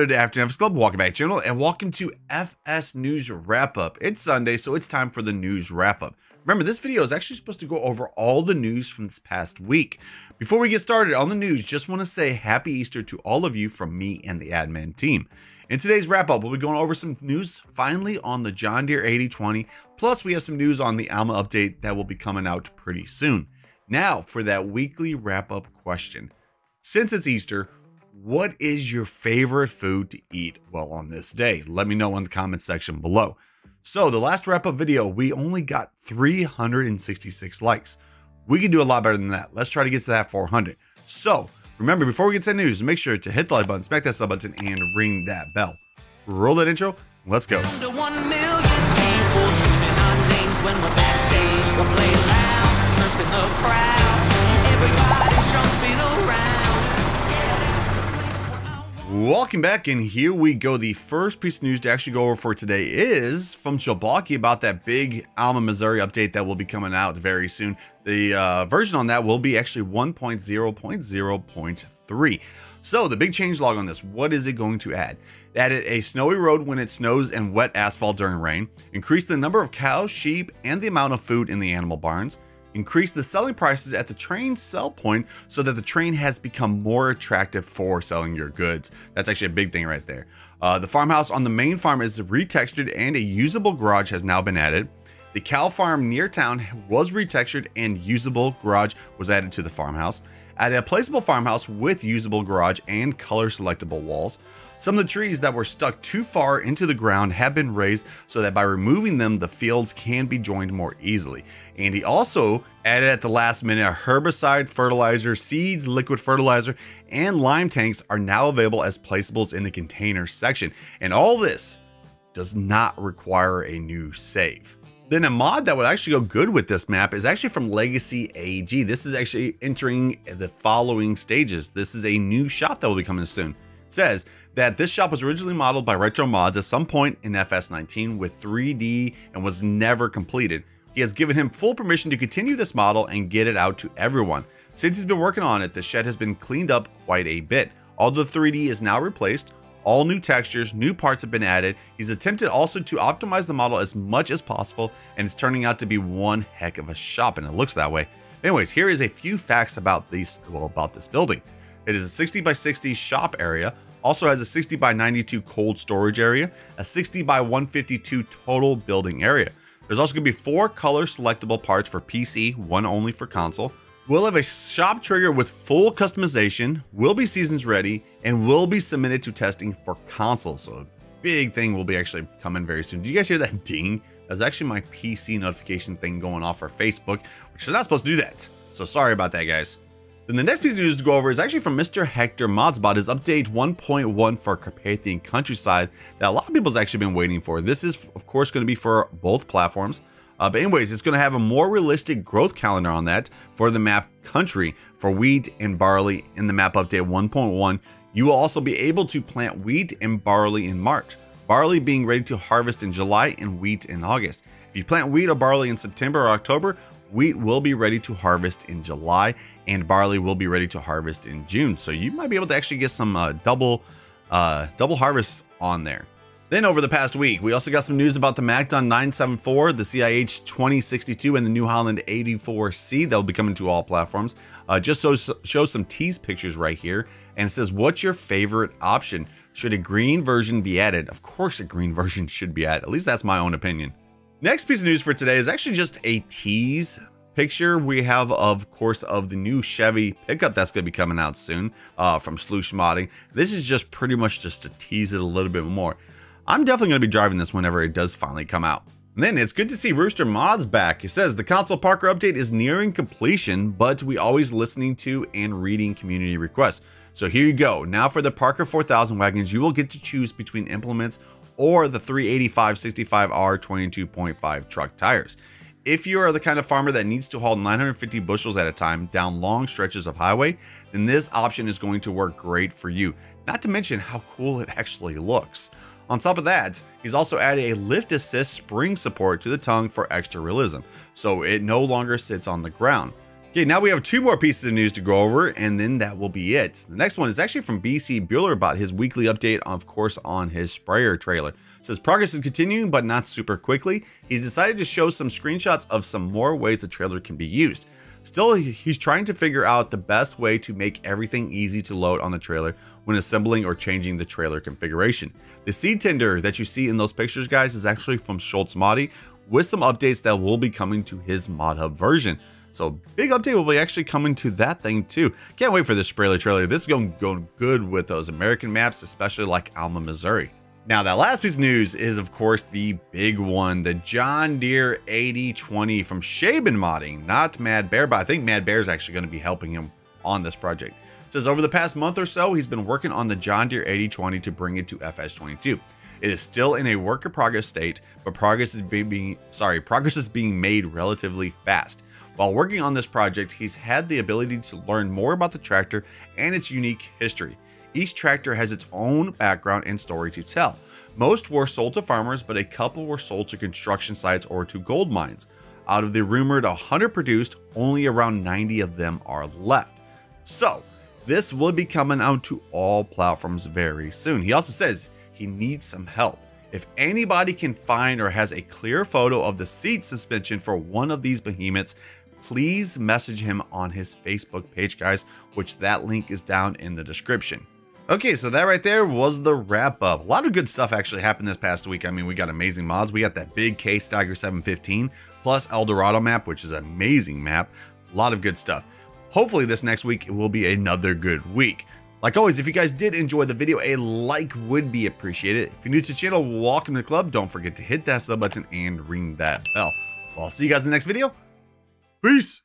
Good afternoon, FS Club. Welcome back, channel, and welcome to FS News Wrap Up. It's Sunday, so it's time for the news wrap up. Remember, this video is actually supposed to go over all the news from this past week. Before we get started on the news, just want to say Happy Easter to all of you from me and the admin team. In today's wrap up, we'll be going over some news finally on the John Deere 8020. Plus, we have some news on the Alma update that will be coming out pretty soon. Now, for that weekly wrap up question. Since it's Easter, what is your favorite food to eat well on this day? Let me know in the comment section below. So the last wrap up video, we only got 366 likes. We could do a lot better than that. Let's try to get to that 400. So remember, before we get to the news, make sure to hit the like button, smack that sub button, and ring that bell. Roll that intro. Let's go. Everybody's Welcome back, and here we go. The first piece of news to actually go over for today is from Celobuki about that big Alma, Missouri update that will be coming out very soon. The uh, version on that will be actually 1.0.0.3. So the big change log on this, what is it going to add? added a snowy road when it snows and wet asphalt during rain, increased the number of cows, sheep, and the amount of food in the animal barns, increase the selling prices at the train sell point so that the train has become more attractive for selling your goods. That's actually a big thing right there. Uh, the farmhouse on the main farm is retextured and a usable garage has now been added. The cow farm near town was retextured and usable garage was added to the farmhouse. Added a placeable farmhouse with usable garage and color selectable walls. Some of the trees that were stuck too far into the ground have been raised so that by removing them, the fields can be joined more easily. And he also added at the last minute a herbicide, fertilizer, seeds, liquid fertilizer, and lime tanks are now available as placeables in the container section. And all this does not require a new save. Then a mod that would actually go good with this map is actually from Legacy AG. This is actually entering the following stages. This is a new shop that will be coming soon. It says that this shop was originally modeled by Retro Mods at some point in FS19 with 3D and was never completed. He has given him full permission to continue this model and get it out to everyone. Since he's been working on it, the shed has been cleaned up quite a bit. All the 3D is now replaced, all new textures, new parts have been added. He's attempted also to optimize the model as much as possible, and it's turning out to be one heck of a shop, and it looks that way. Anyways, here is a few facts about these, well, about this building. It is a 60 by 60 shop area, also has a 60 by 92 cold storage area, a 60 by 152 total building area. There's also going to be four color selectable parts for PC, one only for console. We'll have a shop trigger with full customization, will be seasons ready, and will be submitted to testing for console. So a big thing will be actually coming very soon. Do you guys hear that ding? That's actually my PC notification thing going off for Facebook, which is not supposed to do that. So sorry about that, guys. Then the next piece of news to go over is actually from Mr. Hector Modsbot, his update 1.1 for Carpathian Countryside that a lot of people's actually been waiting for. This is, of course, going to be for both platforms. Uh, but anyways, it's going to have a more realistic growth calendar on that for the map country for wheat and barley in the map update 1.1. You will also be able to plant wheat and barley in March, barley being ready to harvest in July and wheat in August. If you plant wheat or barley in September or October, wheat will be ready to harvest in July and barley will be ready to harvest in June. So you might be able to actually get some uh, double uh, double harvests on there. Then over the past week, we also got some news about the MacDon 974, the CIH 2062, and the New Holland 84C that will be coming to all platforms. Uh, just so show some tease pictures right here, and it says, "What's your favorite option? Should a green version be added? Of course, a green version should be added. At least that's my own opinion." Next piece of news for today is actually just a tease picture we have of course of the new Chevy pickup that's going to be coming out soon uh, from Sloosh Modding. This is just pretty much just to tease it a little bit more. I'm definitely going to be driving this whenever it does finally come out. And then it's good to see Rooster Mods back. It says the console Parker update is nearing completion, but we always listening to and reading community requests. So here you go. Now for the Parker 4000 wagons, you will get to choose between implements or the 385 65R 22.5 truck tires. If you are the kind of farmer that needs to haul 950 bushels at a time down long stretches of highway, then this option is going to work great for you. Not to mention how cool it actually looks. On top of that, he's also added a lift assist spring support to the tongue for extra realism, so it no longer sits on the ground. Okay, now we have two more pieces of news to go over, and then that will be it. The next one is actually from BC Buhler about his weekly update, of course, on his sprayer trailer. It says progress is continuing, but not super quickly. He's decided to show some screenshots of some more ways the trailer can be used. Still, he's trying to figure out the best way to make everything easy to load on the trailer when assembling or changing the trailer configuration. The seed tender that you see in those pictures, guys, is actually from Schultz Modi with some updates that will be coming to his mod hub version. So big update will be actually coming to that thing too. Can't wait for this trailer trailer. This is going, going good with those American maps, especially like Alma, Missouri. Now that last piece of news is of course the big one, the John Deere 8020 from Schaben Modding, not Mad Bear, but I think Mad Bear is actually going to be helping him on this project. Says over the past month or so, he's been working on the John Deere 8020 to bring it to FS22. It is still in a work in progress state, but progress is being sorry, progress is being made relatively fast. While working on this project, he's had the ability to learn more about the tractor and its unique history. Each tractor has its own background and story to tell. Most were sold to farmers, but a couple were sold to construction sites or to gold mines. Out of the rumored 100 produced, only around 90 of them are left. So, this will be coming out to all platforms very soon. He also says he needs some help. If anybody can find or has a clear photo of the seat suspension for one of these behemoths, please message him on his Facebook page, guys, which that link is down in the description. Okay, so that right there was the wrap up. A lot of good stuff actually happened this past week. I mean, we got amazing mods. We got that big K Steiger 715 plus Eldorado map, which is an amazing map. A lot of good stuff. Hopefully this next week will be another good week. Like always, if you guys did enjoy the video, a like would be appreciated. If you're new to the channel, welcome to the club. Don't forget to hit that sub button and ring that bell. Well, I'll see you guys in the next video. Peace.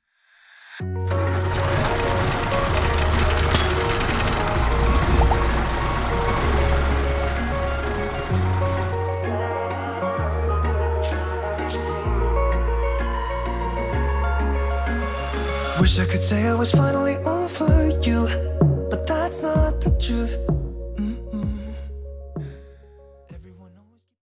Wish I could say I was finally over you But that's not the truth